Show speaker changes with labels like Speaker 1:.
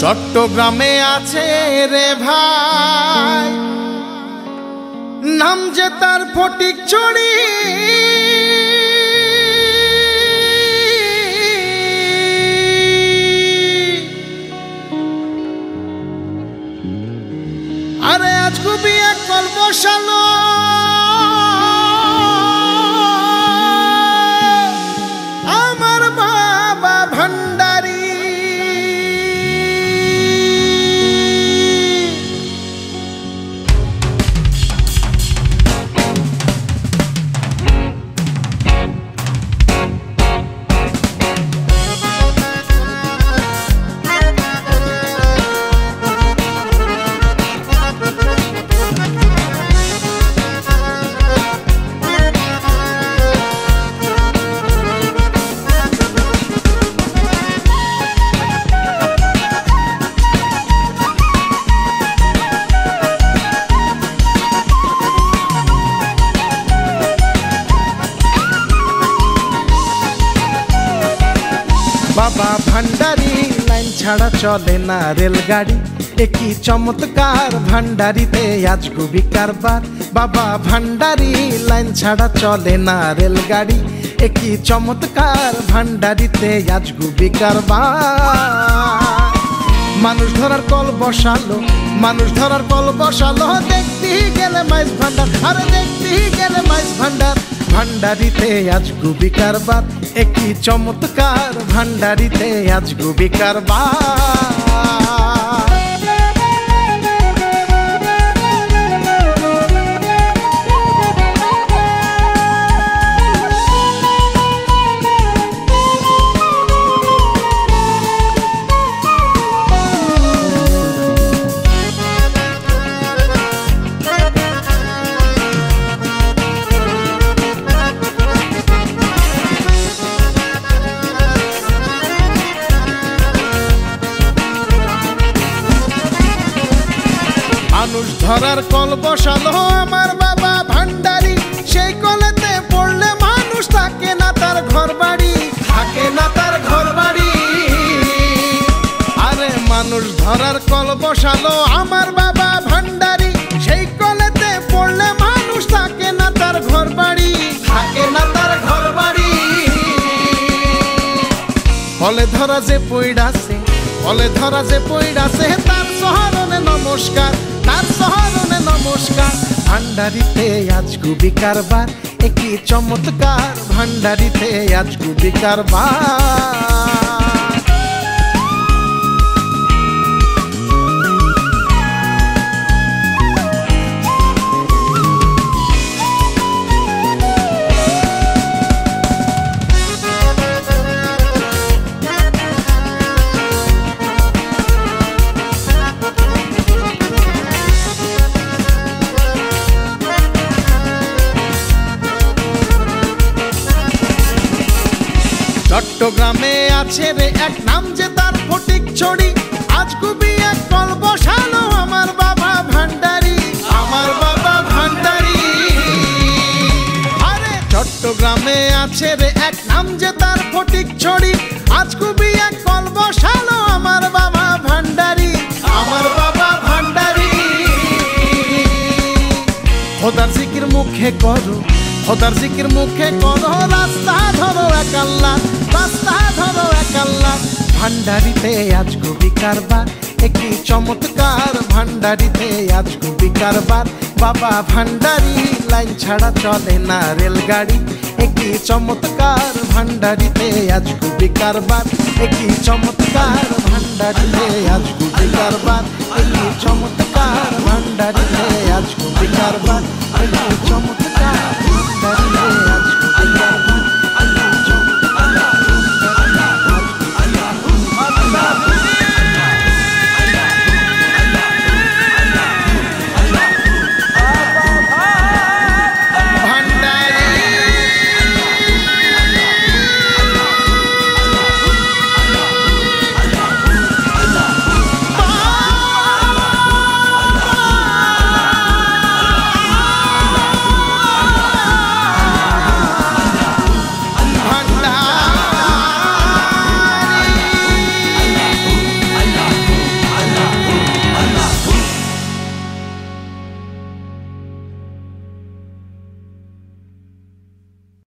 Speaker 1: চট্টগ্রামে আছে রে ভাই। নাম যে তার ফটিক চড়ি। আরে আজ খুবই এক কল বাবা ভান্ডারি, লাইন ছাড়া চলে না রেলগাড়ি। একই চমৎকার ভান্ডারিতে আজ গুবি কারবার। বাবা ভান্ডারি, লাইন ছাড়া চলে না রেলগাড়ি। একই চমৎকার ভান্ডারিতে আজ গুবি মানুষ ধরার কল বসালো, মানুষ ধরার কল বসালো। দেখতে গেলে মাইস ভান্ডার, আরে দেখতে গেলে মাইস ভান্ডার। ভান্ডারিতে আজ গুবি কারবার। একই চমৎকার ভান্ডারিতে আজ গুবি কারবার। মানুষ ধরার কল বসালো আমার বাবা ভান্ডারি। সেই কলেতে পড়লে মানুষ থাকে না তার ঘর বাড়ি থাকে না তার ঘর বাড়ি আরে মানুষ ধরার কল বসালো আমার বাবা ভান্ডারি। সেই কলেতে পড়লে মানুষ থাকে না তার ঘর বাড়ি থাকে না তার ঘর বাড়ি ফলে ধরা যে পইড়াছে ফলে ধরা যে পইড়াছে তার সহরণে নমস্কার। তার সহরণে নমস্কার। ভান্ডারিতে আজ গুবি কারবার একই চমৎকার। ভান্ডারিতে আজ কারবার। চট্টগ্রামে আছে রে এক নাম যে তার ফটিক ছড়ি। আজ খুবই এক কল বসালো আমার বাবা ভান্ডারি। আমার বাবা ভান্ডারি। আরে চট্টগ্রামে আছে রে এক নাম যে তার ফটিক ছড়ি। আজ খুবই এক কল বসালো আমার বাবা ভান্ডারি। আমার বাবা ভান্ডারি। খোদার জিকির মুখে করো। খোদার জিকির মুখে করো, রাস্তা ধরো একাল্লা রাস্তা ধরো একাল্লা ভান্ডারিতে আজ গুবি কারবার, একই চমৎকার ভান্ডারিতে আজ গুবি কারবার। বাবা, ভান্ডারি লাইন ছাড়া চলে না রেলগাড়ি একটি চমৎকার ভান্ডারিতে আজ গুবি কারবার একটি চমৎকার ভান্ডারিতে আজ গুবি কারবার, একই চমৎকার ভান্ডারিতে descobri que era o bar Aí eu te amo, tu